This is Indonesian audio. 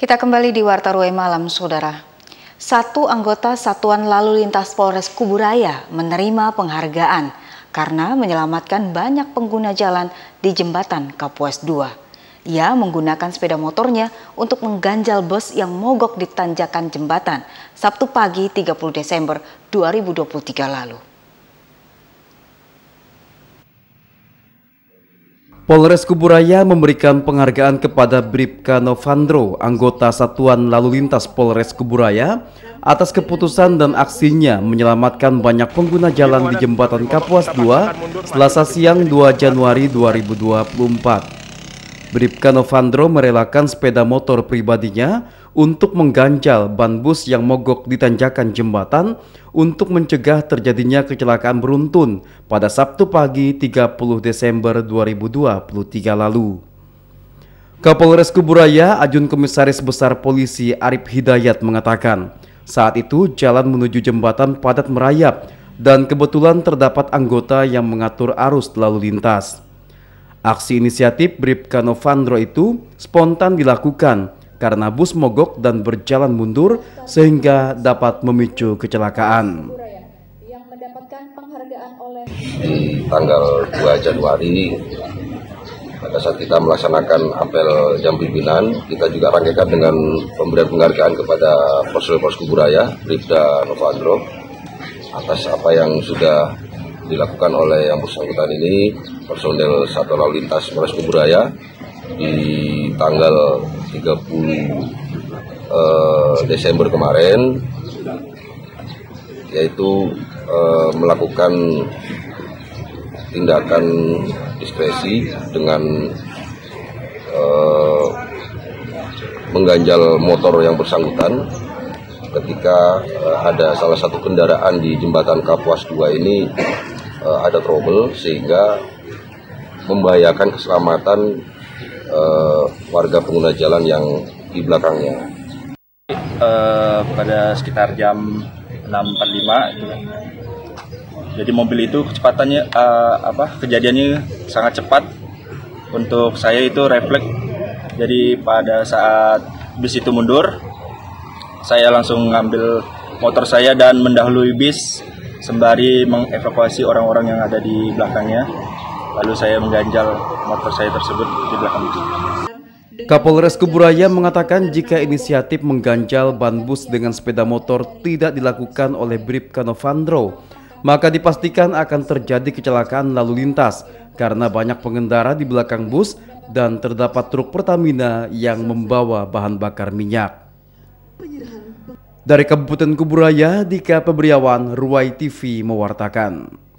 Kita kembali di Warta Rue Malam, Saudara. Satu anggota Satuan Lalu Lintas Polres Kuburaya menerima penghargaan karena menyelamatkan banyak pengguna jalan di jembatan Kapuas 2. Ia menggunakan sepeda motornya untuk mengganjal bus yang mogok di tanjakan jembatan Sabtu pagi 30 Desember 2023 lalu. Polres Kuburaya memberikan penghargaan kepada Bribka Novandro, anggota Satuan Lalu Lintas Polres Kuburaya, atas keputusan dan aksinya menyelamatkan banyak pengguna jalan di Jembatan Kapuas 2 Selasa siang 2 Januari 2024. Bribka Novandro merelakan sepeda motor pribadinya untuk mengganjal ban bus yang mogok di tanjakan jembatan untuk mencegah terjadinya kecelakaan beruntun pada Sabtu pagi 30 Desember 2023 lalu. Kapolres Kuburaya, Ajun Komisaris Besar Polisi Arif Hidayat mengatakan, saat itu jalan menuju jembatan padat merayap dan kebetulan terdapat anggota yang mengatur arus lalu lintas. Aksi inisiatif Bribka Novandro itu spontan dilakukan karena bus mogok dan berjalan mundur sehingga dapat memicu kecelakaan. Di tanggal 2 Januari pada saat kita melaksanakan apel jam pimpinan, kita juga rangkaikan dengan pemberian penghargaan kepada personel Polres Kuburaya, Bribda Novandro, atas apa yang sudah dilakukan oleh yang bersangkutan ini personel Satu Lalu Lintas Polres Kuburaya di tanggal 30 eh, Desember kemarin yaitu eh, melakukan tindakan diskresi dengan eh, mengganjal motor yang bersangkutan ketika uh, ada salah satu kendaraan di jembatan Kapuas 2 ini uh, ada trouble sehingga membahayakan keselamatan uh, warga pengguna jalan yang di belakangnya. Uh, pada sekitar jam 6.45 itu jadi mobil itu kecepatannya uh, apa kejadiannya sangat cepat untuk saya itu refleks jadi pada saat bis itu mundur saya langsung ngambil motor saya dan mendahului bis sembari mengevakuasi orang-orang yang ada di belakangnya. Lalu saya mengganjal motor saya tersebut di belakang bus. Kapolres Kuburaya mengatakan jika inisiatif mengganjal ban bus dengan sepeda motor tidak dilakukan oleh Bribka Novandro, maka dipastikan akan terjadi kecelakaan lalu lintas karena banyak pengendara di belakang bus dan terdapat truk Pertamina yang membawa bahan bakar minyak. Dari Kabupaten Kuburaya, Dika Pebriawan, Ruai TV mewartakan.